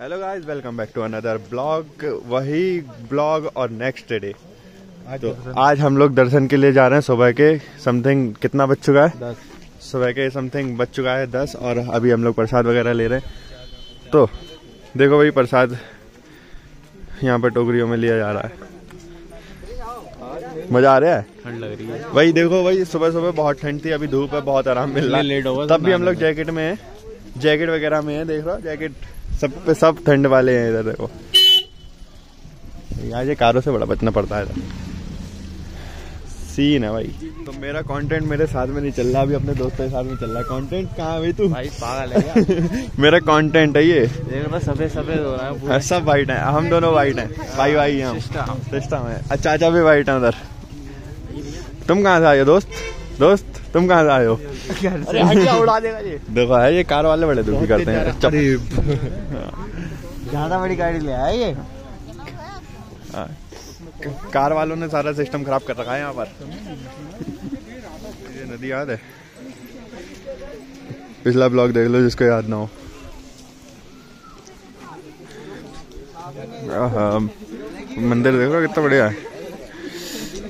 Hello guys welcome back to another vlog वही blog और next day तो आज हम लोग दर्शन के लिए जा रहे हैं सुबह के। समथिंग कितना बज चुका है? सुबह के समथिंग बज चुका है दस और अभी हम लोग प्रसाद वगैरह ले रहे हैं। तो देखो भाई प्रसाद यहाँ पर टोकरियों में लिया जा रहा है। मज़ा आ रहा है? ठंड लग रही है। वही देखो भाई सुबह सुबह बहुत ठंड थी अभी धूप है बहुत आराम मिल रहा है। तब भी हम लोग जैकेट में है। जैकेट वगैरह में है देख रहा जैकेट। सब पे सब ठंड वाले हैं इधर देखो। यहाँ ये कारों से बड़ा बचना पड़ता है। सीन है भाई। तो मेरा कंटेंट मेरे साथ में नहीं चल रहा अभी अपने दोस्तों के साथ में चल रहा है। कंटेंट कहाँ भाई तू? भाई पागल है मेरा कंटेंट है ये। सफ़ेद सफ़ेद हो रहा है हाँ, सब वाइट है। हम दोनों वाइट हैं। भाई भाई हम। सिस्टम। सिस्टम है। अच्छा चाचा भी वाइट है उधर। तुम कहाँ से आए हो दोस्त? दोस्त तुम कहाँ से आए हो? अरे उड़ा देगा ये देखो है ये कार वाले बड़े दुखी करते हैं। ज़्यादा बड़ी गाड़ी ले आए ये। हाँ। कार वालों ने सारा सिस्टम खराब कर रखा है यहाँ पर। ये नदी याद है। पिछला ब्लॉग देख लो जिसको याद ना हो। मंदिर देख लो कितना बढ़िया है।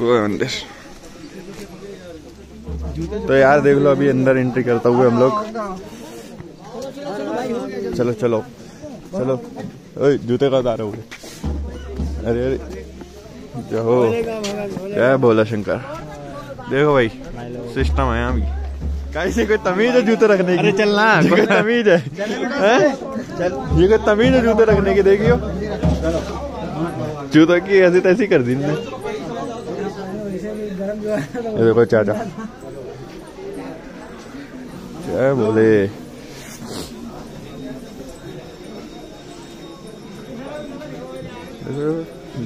वो है मंदिर। तो यार देख लो अभी अंदर एंट्री करता हुए हम लोग। चलो चलो चलो। ओए जूते का उतारो अरे अरे। जो क्या बोला शंकर? देखो भाई सिस्टम है यहाँ भी। कैसे कोई तमीज है जूते रखने की? अरे चलना कोई तमीज है? हैं? ये कोई तमीज है जूते रखने की देखियो। जूतों की ऐसी तैसी कर दी इनने। ये देखो चाचा। क्या बोले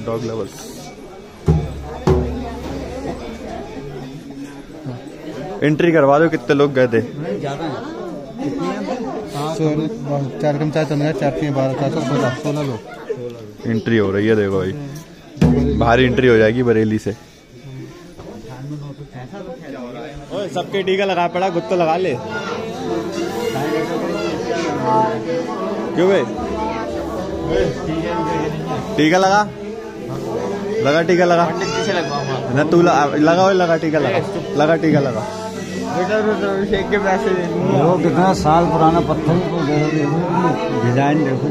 डॉग लवर्स एंट्री करवा दो कितने लोग गए थे। चार चार चार बारह सोलह लोग एंट्री हो रही है, देखो भाई। बाहर एंट्री हो जाएगी बरेली से। सबके टीका लगा पड़ा गुत्तो लगा ले। क्यों भाई? टीका लगा? लगा टीका लगा? ना तू लगा लगा लगा टीका लगा। लगा टीका लगा। के पैसे वो कितना साल पुराना पत्थर डिज़ाइन देखो।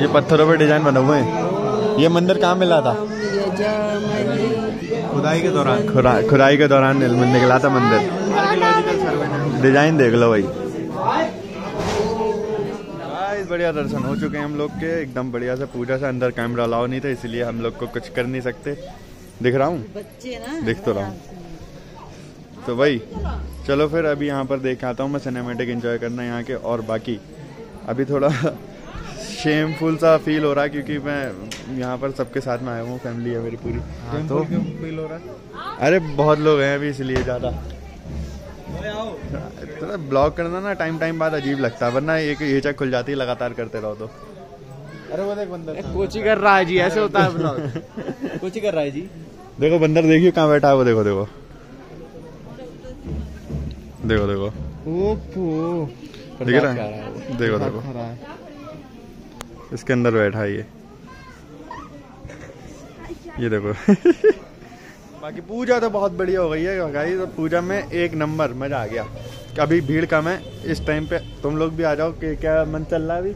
ये पत्थरों पे डिज़ाइन बना हुए हैं। ये मंदिर कहाँ मिला था? खुदाई के दौरान। खुरा- खुदाई के दौरान निकला था मंदिर। डिज़ाइन देख लो भाई। बढ़िया दर्शन हो चुके हैं हम लोग के। एकदम बढ़िया से पूजा से अंदर कैमरा अलाउ नहीं था इसलिए हम लोग को कुछ कर नहीं सकते। दिख रहा हूँ? बच्चे दिख तो रहा हूँ। तो भाई चलो फिर अभी यहाँ पर देख आता हूँ मैं सिनेमेटिक एंजॉय करना यहाँ के और बाकी। अभी थोड़ा शेमफुल सा फील हो रहा है क्योंकि मैं यहाँ पर सबके साथ में आया हूँ फैमिली है मेरी पूरी। हाँ, तो क्यों फील हो रहा है? अरे बहुत लोग हैं अभी इसलिए ज़्यादा। थोड़ा ब्लॉग करना ना टाइम टाइम बाद अजीब लगता है वरना एक ये चेक खुल जाती है लगातार करते रहो तो। अरे वो देख बंदर कोची कर रहा है जी ऐसे होता है ब्लॉग कोची कर रहा है जी। देखो बंदर देखिए कहाँ बैठा है वो देखो देखो। देखो देखो। ओपो दिख रहा है? देखो देखो। इसके अंदर बैठा है ये। ये देखो। बाकी पूजा तो बहुत बढ़िया हो गई है गाइस तो पूजा में एक नंबर मज़ा आ गया। अभी भीड़ कम है इस टाइम पे तुम लोग भी आ जाओ कि क्या मंथ चल रहा है अभी?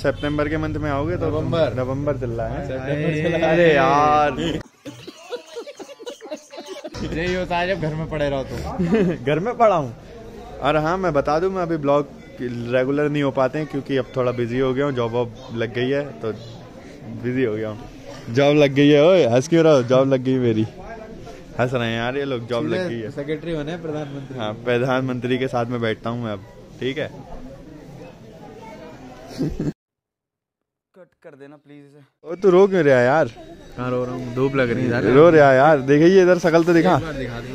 सितंबर के मंथ में आओगे तो नवंबर। नवंबर चल रहा है। अरे यार। यही होता है जब घर में पड़े रहो तो घर में पड़ा हूँ। और हाँ मैं बता दूँ मैं अभी ब्लॉग रेगुलर नहीं हो पाते हैं क्योंकि अब थोड़ा बिज़ी हो गया हूँ जॉब वॉब लग गई है तो बिज़ी हो गया हूँ। जॉब लग गई है ओए हंस क्यों रहो जॉब लग गई मेरी। हंस रहे हैं यार ये लोग जॉब लग गई है। सेक्रेटरी बने प्रधानमंत्री। हाँ प्रधानमंत्री के साथ में बैठता हूँ मैं अब ठीक है? कट कर देना प्लीज़ इसे। ओ तू रो क्यों रहा यार? कहाँ रो रहा हूँ धूप लग रही है रो रहा है यार देखिए इधर शकल तो दिखा।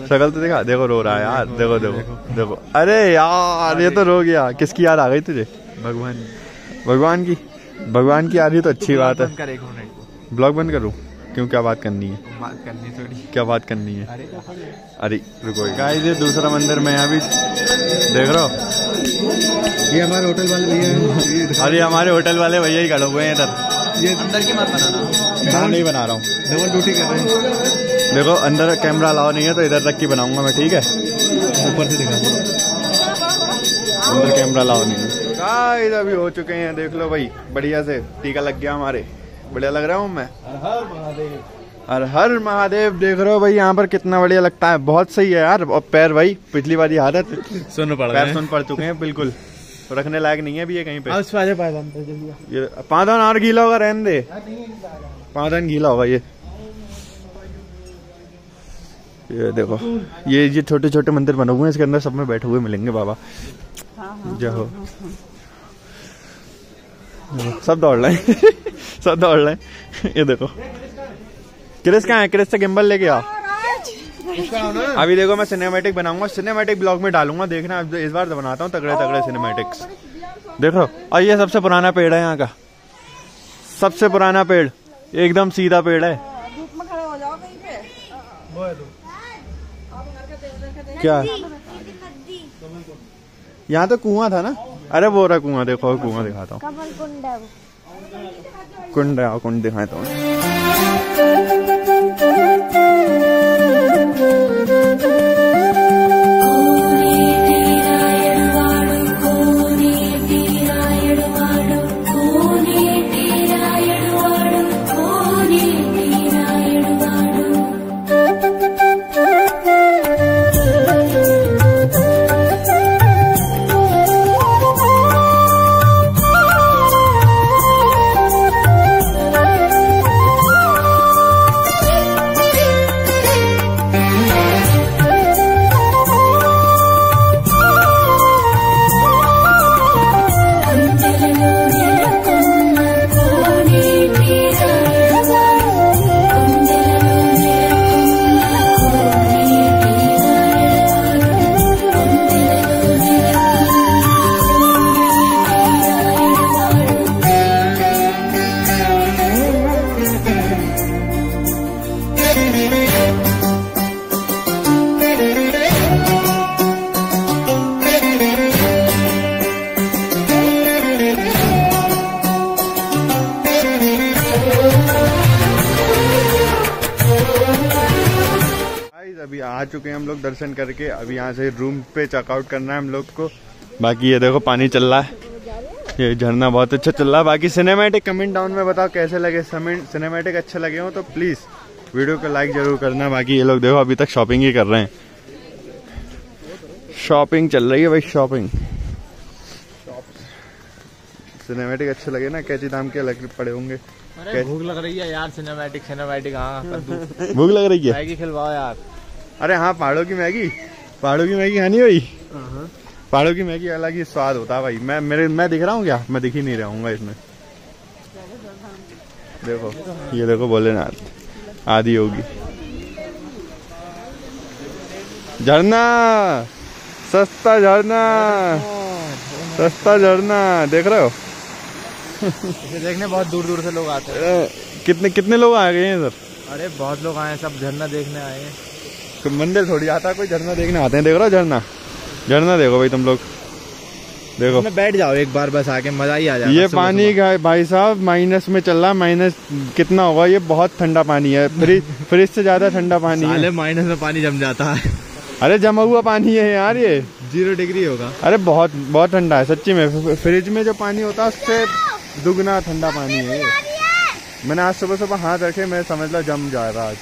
शकल तो दिखा देखो रो रहा है यार देखो देखो देखो अरे यार ये तो रो गया। किसकी याद आ गई तुझे? भगवान। भगवान की? भगवान की आ रही तो अच्छी बात है। बंद कर एक मिनट। ब्लॉग बंद करूँ? क्यों क्या बात करनी है? बात करनी थोड़ी। क्या बात करनी है? अरे अरे रुको गाइस ये दूसरा मंदिर में अभी देख रहा हो। ये हमारे होटल वाले भैया हैं। ये हमारे होटल वाले भैया ही खड़े हुए हैं इधर। ये अंदर की मत बनाना। हाँ नहीं बना रहा हूँ। डबल ड्यूटी कर रहे हैं। देखो अंदर कैमरा अलाव नहीं है तो इधर तक की बनाऊँगा मैं ठीक है? ऊपर से दिखा। अंदर कैमरा अलाउ नहीं है। गाइस अभी हो चुके हैं देख लो भाई बढ़िया से। टीका लग गया हमारे। बढ़िया लग रहा हूँ मैं? हर हर महादेव। देख रहे हो भाई यहाँ पर कितना बढ़िया लगता है। बहुत सही है यार और पैर भाई पिछली बार आदत। सुन पड़ पैर सुन पड़ चुके हैं बिल्कुल। रखने लायक नहीं है अभी ये कहीं पे। उस वाले पायदान पे जल्दी। ये पाँदन और गीला होगा रहने दे। पाँदन गीला होगा ये। ये देखो ये ये छोटे छोटे मंदिर बने हुए हैं इसके अंदर सब में बैठे हुए मिलेंगे बाबा। जय हो। सब दौड़ हैं सब दौड़ हैं ये देखो। क्रिस कहाँ है? क्रिस से गिम्बल लेके आ अभी देखो मैं सिनेमैटिक बनाऊँगा। सिनेमैटिक ब्लॉग में डालूँगा। देखना अब इस बार तो बनाता हूँ तगड़े तगड़े सिनेमैटिक्स देखो और ये सबसे पुराना पेड़ है यहाँ का। सबसे पुराना पेड़। एकदम सीधा पेड़ है। धूप में खड़े हो जाओ कहीं पे क्या? यहाँ तो कुआँ था ना? अरे वो रहा कुआँ, देखो कुआँ दिखाता हूँ। कुंड कुंड है, कुंड दिखाता हूँ। आ चुके हैं हम लोग दर्शन करके। अभी यहाँ से रूम पे चेकआउट करना है हम लोग को। बाकी ये देखो पानी चल रहा है। ये झरना बहुत अच्छा चल रहा है। बाकी सिनेमैटिक कमेंट डाउन में बताओ कैसे लगे। सिनेमैटिक अच्छे लगे हो तो प्लीज़ वीडियो को लाइक ज़रूर करना। बाकी ये लोग देखो अभी तक शॉपिंग ही कर रहे हैं। शॉपिंग चल रही है भाई शॉपिंग सिनेमैटिक अच्छे लगे ना कैची दाम के लग पड़े होंगे। भूख लग रही है यार सिनेमैटिक सिनेमैटिक हाँ भूख लग रही है? खिलवाओ यार। अरे हाँ पहाड़ों की मैगी। पहाड़ों की मैगी खानी भाई पहाड़ों की मैगी अलग ही स्वाद होता है भाई। मैं मेरे मैं दिख रहा हूँ क्या? मैं दिख ही नहीं रहूँगा इसमें। देखो ये देखो भोलेनाथ। आदि होगी झरना! सस्ता झरना! सस्ता झरना! देख रहे हो? इसे देखने बहुत दूर दूर से लोग आते हैं। कितने कितने लोग आ गए हैं इधर? अरे बहुत लोग आए हैं सब झरना देखने आए हैं। कोई मंदिर थोड़ी आता है कोई झरना देखने आते हैं देख रहा झरना। झरना देखो भाई तुम लोग। देखो। बैठ जाओ एक बार बस आके मज़ा ही आ जाएगा ये पानी। का भाई साहब माइनस में चल रहा है माइनस कितना होगा ये बहुत ठंडा पानी है। फ्रिज फ्रिज से ज़्यादा ठंडा पानी साले है माइनस में पानी जम जाता है। अरे जमा हुआ पानी है यार ये। ज़ीरो डिग्री होगा। अरे बहुत बहुत ठंडा है सच्ची में। फ्रिज में जो पानी होता है उससे दुगना ठंडा पानी है मैंने आज सुबह सुबह हाथ रखे मैं समझ ला जम जा रहा आज।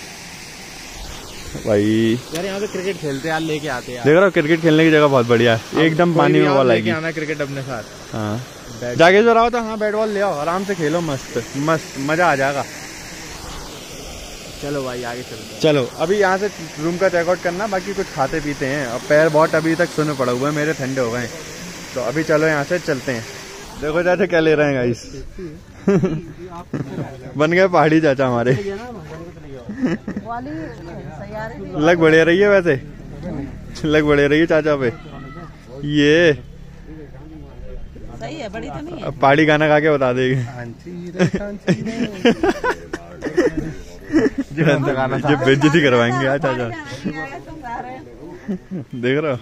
भाई। यार यहाँ पे क्रिकेट खेलते यार लेके आते यार। देख रहा हो क्रिकेट खेलने की जगह बहुत बढ़िया है। एकदम पानी में बॉल आएगी। आना क्रिकेट अपने साथ। हाँ। जागेश्वर आओ तो हाँ बैट बॉल ले आओ आराम से खेलो मस्त मस्त मज़ा आ जाएगा। चलो भाई आगे चलते चलो अभी यहाँ से रूम का चेकआउट करना बाकी कुछ खाते पीते हैं। और पैर बहुत अभी तक सुने पड़ा हुआ है मेरे ठंडे हो गए तो अभी चलो यहाँ से चलते हैं। देखो चाचा क्या ले रहे हैं गाइस बन गए पहाड़ी चाचा हमारे। लग बढ़िया रही है वैसे? लग बढ़िया रही है चाचा पे। ये। सही है बड़ी तो नहीं है। पहाड़ी गाना गा के बता देगी ये बेइज्जती करवाएँगे आज चाचा। देख रहे हो?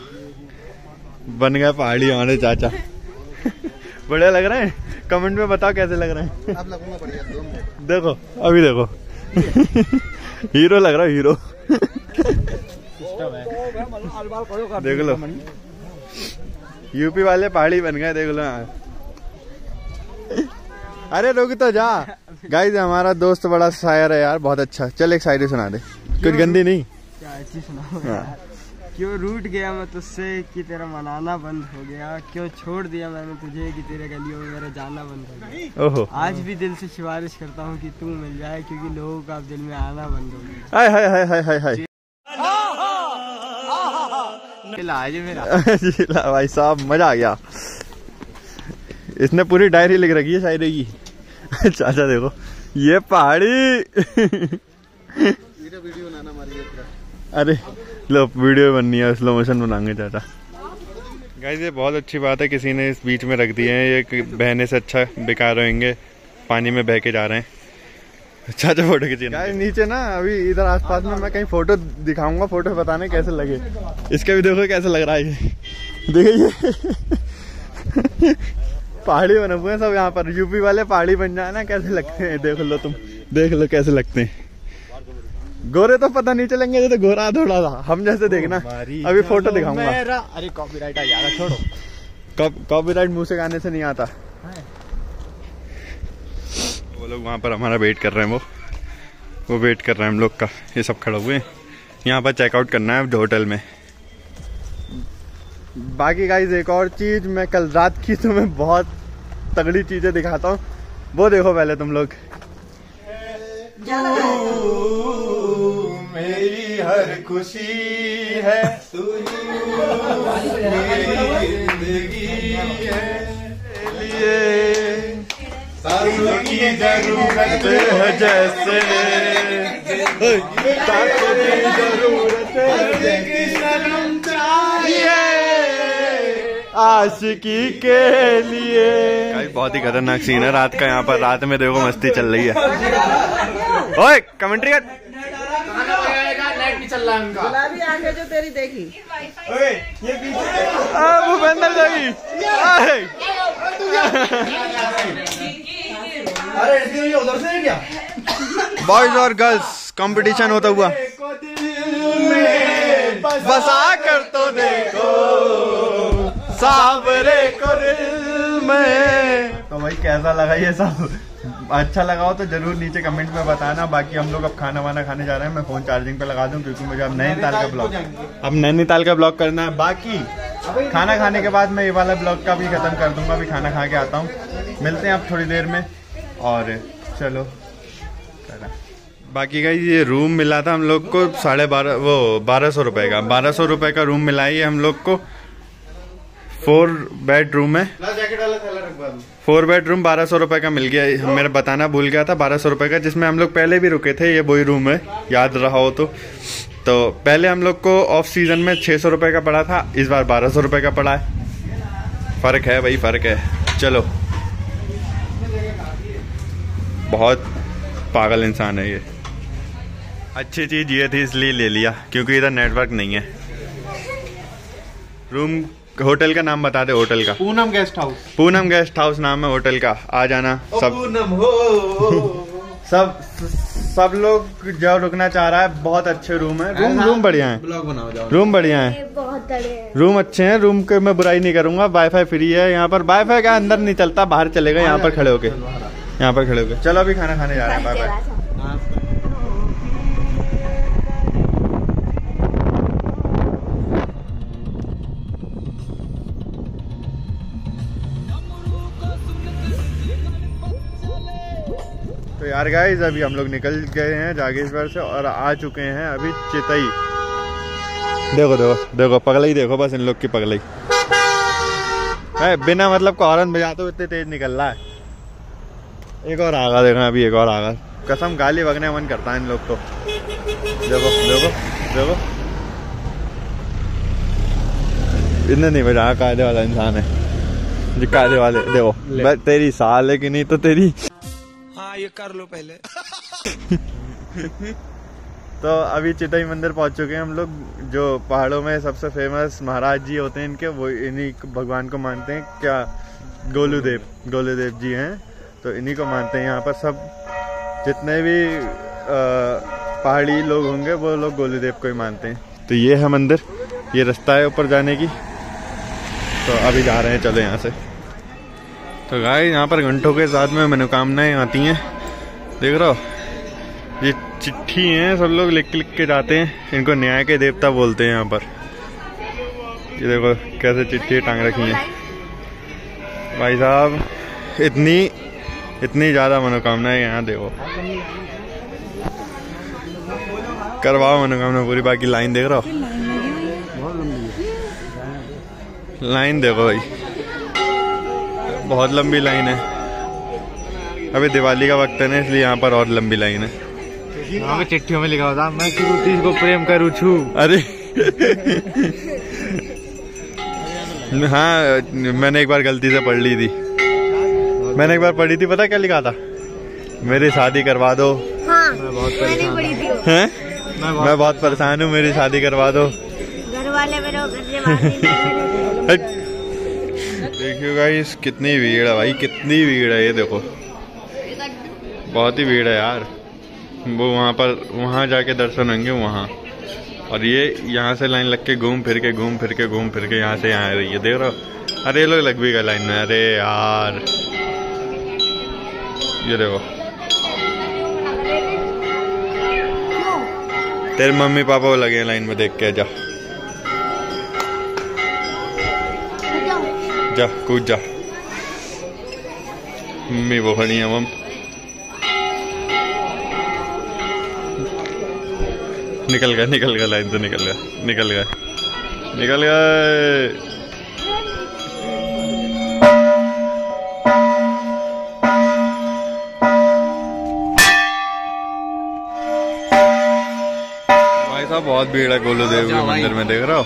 बन गया पहाड़ी हमारे चाचा। बढ़िया लग रहे हैं? कमेंट में बताओ कैसे लग रहे हैं। अब लगूँगा बढ़िया देखो अभी देखो। हीरो लग रहा है हीरो। देख लो। यूपी वाले पहाड़ी बन गए देख लो। अरे रुक तो जा। गाइस हमारा दोस्त बड़ा शायर है यार बहुत अच्छा। चल एक शायरी सुना दे। कुछ गंदी नहीं? क्या अच्छी रूठ गया मैं तुझसे कि तेरा मनाना बंद हो गया? क्यों छोड़ दिया मैंने तुझे कि तेरे गलियों में मेरा जाना बंद हो गया? ओहो। आज भी दिल से सिफारिश करता हूँ कि तू मिल जाए क्योंकि लोगों का दिल में आना बंद हो गया। हाय हाय हाय हाय हाय हाय। मेरा। भाई साहब मज़ा आ गया। इसने पूरी डायरी लिख रखी है शायरी की। चाचा देखो। ये पहाड़ी। वीडियो बनाना हमारी अरे लो वीडियो बननी है स्लो मोशन बनाएँगे चाचा गाइस ये बहुत अच्छी बात है किसी ने इस बीच में रख दिए हैं ये बहने से अच्छा बेकार रहेंगे पानी में बह के जा रहे हैं। अच्छा चाचा फ़ोटो खींचिए गाइस नीचे ना अभी इधर आसपास में मैं कहीं फ़ोटो दिखाऊँगा फ़ोटो बताने कैसे लगे। इसका भी देखो कैसे लग रहा है ये। देखिए। पहाड़ी बने हुए हैं सब यहाँ पर यूपी वाले पहाड़ी बन जाए ना कैसे लगते हैं? देख लो तुम। देख लो कैसे लगते हैं। गोरे तो पता नहीं चलेंगे ये तो गोरा थोड़ा सा। हम जैसे देखना अभी फ़ोटो दिखाऊँगा। मेरा अरे कॉपीराइट आ जाएगा छोड़ो। कॉपीराइट मुँह से गाने से नहीं आता। वो लोग वहाँ पर हमारा वेट कर रहे हैं वो। वो वेट कर रहे हैं हम लोग का। ये सब खड़े हुए हैं। यहाँ पर चेकआउट करना है अब होटल में। बाकी गाइज़ एक और चीज़ मैं कल रात की तुम्हें बहुत तगड़ी चीज़ें दिखाता हूँ। वो देखो पहले तुम लोग। मेरी हर खुशी है। तू ज़िंदगी है लिए। की ज़रूरत है जैसे। की ज़रूरत है शर्म चाहिए आशिकी के लिए। बहुत ही खतरनाक सीन है। रात का यहाँ पर, रात में देखो मस्ती चल रही है। ओए कमेंट्री कर। गुलाबी आँखें जो तेरी देखी। आ, भूपेंद्र जोगी आए। बॉयज़ और गर्ल्स कंपटीशन होता हुआ। बसा कर तो देखो। सावरे को दिल में। तो भाई कैसा लगा ये सब? अच्छा लगा हो तो ज़रूर नीचे कमेंट में बताना। बाकी हम लोग अब खाना वाना खाने जा रहे हैं। मैं फ़ोन चार्जिंग पे लगा दूँ क्योंकि मुझे अब नैनीताल का ब्लॉग अब नैनीताल का ब्लॉग करना है। बाकी खाना खाने के बाद मैं ये वाला ब्लॉग का भी खत्म कर दूँगा। अभी खाना खा के आता हूँ। मिलते हैं आप थोड़ी देर में। और चलो बाकी का ये रूम मिला था हम लोग को साढ़े बारह वो बारह सौ रुपए का। बारह सौ रुपए का रूम मिला है हम लोग को। फोर बेड रूम है फोर बेड रूम बारह सौ रुपए का मिल गया। मेरा बताना भूल गया था बारह सौ रुपए का जिसमें हम लोग पहले भी रुके थे ये वही रूम है। याद रहा हो तो। तो पहले हम लोग को ऑफ़ सीज़न में छः सौ रुपये का पड़ा था इस बार बारह सौ रुपये का पड़ा है। फ़र्क है भाई फ़र्क है। चलो। बहुत पागल इंसान है ये। अच्छी चीज़ ये थी इसलिए ले लिया क्योंकि इधर नेटवर्क नहीं है। रूम होटल का नाम बता दे होटल का। Poonam guest house. Poonam guest house नाम है होटल का। आ जाना सब पूनम हो। सब सब लोग जो रुकना चाह रहा है बहुत अच्छे रूम है। रूम रूम बढ़िया है। ब्लॉग बनाओ रूम बढ़िया है। रूम अच्छे हैं रूम के मैं बुराई नहीं करूँगा वाईफाई फ्री है यहाँ पर। वाईफाई का अंदर नहीं चलता बाहर चलेगा यहाँ पर खड़े होके। यहाँ पर खड़े होके। चलो अभी खाना खाने जा रहे हैं बाय बाय तो यार गाइस अभी हम लोग निकल गए हैं जागेश्वर से और आ चुके हैं अभी चितई। देखो देखो देखो पगलई देखो बस इन लोग की पगलई। है बिना मतलब का हॉर्न बजाते हुए इतने तेज निकल रहा है। एक और आगा देखो अभी एक और आगा। कसम गाली बगने मन करता है इन लोग को। देखो देखो देखो। इतने नहीं बजा कायदे वाला इंसान है। जो कायदे वाले देखो तेरी साल है कि नहीं तो तेरी हाँ ये कर लो पहले। तो अभी चितई मंदिर पहुँच चुके हैं हम लोग, जो पहाड़ों में सबसे फ़ेमस महाराज जी होते हैं इनके, वो इन्हीं भगवान को मानते हैं। क्या? गोलूदेव गोलूदेव जी हैं। तो इन्हीं को मानते हैं यहाँ पर सब। जितने भी पहाड़ी लोग होंगे, वो लोग गोलूदेव को ही मानते हैं। तो ये है मंदिर, ये रास्ता है ऊपर जाने की। तो अभी जा रहे हैं, चलो यहाँ से। तो गाय यहाँ पर घंटों के साथ में मनोकामनाएँ आती हैं। देख रहे हो? ये चिट्ठी हैं, सब लोग लिख लिख के जाते हैं। इनको न्याय के देवता बोलते हैं यहाँ पर। ये देखो, कैसे चिट्ठी टांग रखी हैं। भाई साहब, इतनी इतनी ज़्यादा मनोकामनाएँ यहाँ, देखो। करवाओ मनोकामना पूरी, बाकी लाइन देख रहा हो? लाइन देखो भाई। बहुत लंबी लाइन है। अभी दिवाली का वक्त है ना इसलिए यहाँ पर और लंबी लाइन है। वहाँ पे चिट्ठियों में लिखा होता मैं श्रुति को प्रेम करूँ छू। अरे। हाँ मैंने एक बार गलती से पढ़ ली थी। मैंने एक बार पढ़ी थी पता क्या लिखा था? मेरी शादी करवा दो। हाँ मैंने पढ़ी थी हैं? मैं बहुत परेशान हूँ मेरी शादी करवा दो। घर वाले मेरे देखियो गाइस कितनी भीड़ है भाई, कितनी भीड़ है ये देखो। बहुत ही भीड़ है यार। वो वहाँ पर, वहाँ जाके दर्शन होंगे वहाँ। और ये यहाँ से लाइन लग के घूम फिर के, घूम फिर के, घूम फिर के यहाँ से यहाँ आ रही है, देख रहे अरे लोग लग भी गए लाइन में, अरे यार। ये देखो। तेरे मम्मी पापा लगे लाइन में देख के जा। जा कूद जा। मम्मी वो खड़ी है मम निकल गया निकल गया लाइन से निकल गया निकल गया निकल गए। भाई साहब, बहुत भीड़ है गोलू देव के मंदिर में, देख रहे हो?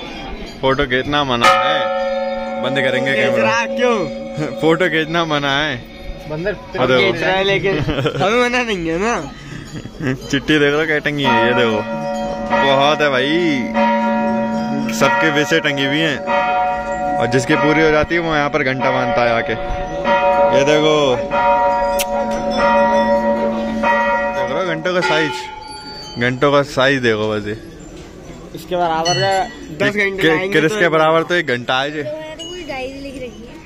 फ़ोटो खींचना मना है। बंद करेंगे कैमरा। क्यों? फ़ोटो खींचना मना है। बंदर रहा है लेकिन हमें मना नहीं है ना। चिट्ठी देख हो क्या टंगी है ये देखो। बहुत है भाई। सबके वैसे टंगी हुई हैं। और जिसकी पूरी हो जाती है वो यहाँ पर घंटा बांधता है आके। ये देखो। देख रहे घंटों का साइज़ घंटों का साइज़ देखो बस ये। इसके बराबर दस घंटे कि- तो के बराबर तो एक घंटा है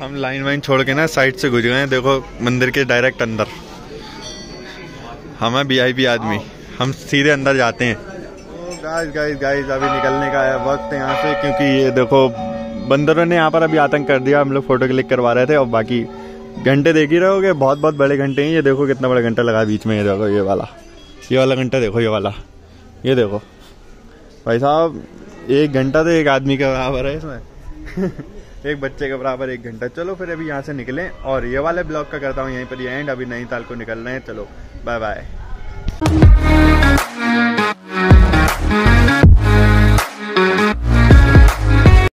हम लाइन वाइन छोड़ के ना साइड से घुस गए हैं, देखो मंदिर के डायरेक्ट अंदर। हम वीआईपी आदमी। हम सीधे अंदर जाते हैं। गाइस गाइस गाइस अभी निकलने का है वक्त यहाँ से, क्योंकि ये देखो, बंदरों ने यहाँ पर अभी आतंक कर दिया, हम लोग फ़ोटो क्लिक करवा रहे थे, और बाकी घंटे देख ही रहोगे बहुत बहुत बड़े घंटे हैं, ये देखो कितना बड़ा घंटा लगा बीच में, ये देखो, ये वाला। ये वाला घंटा देखो, ये वाला। ये देखो। भाई साहब, एक घंटा तो एक आदमी के बराबर है इसमें। एक बच्चे के बराबर एक घंटा। चलो फिर अभी यहाँ से निकलें और ये वाले ब्लॉग का करता हूँ यहीं पर ये एंड अभी नैनीताल को निकल रहे हैं। चलो बाय बाय